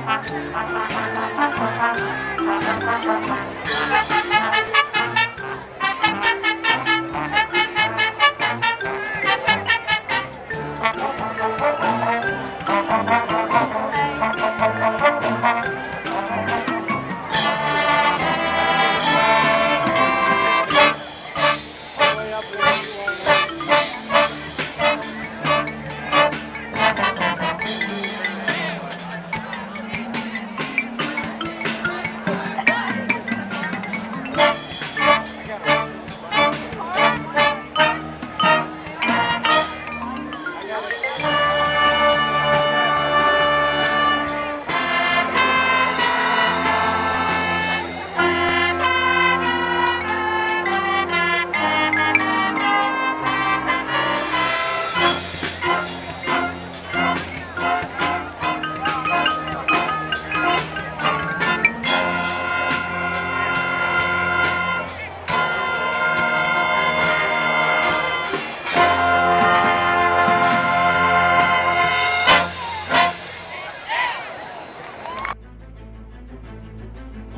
Thank you.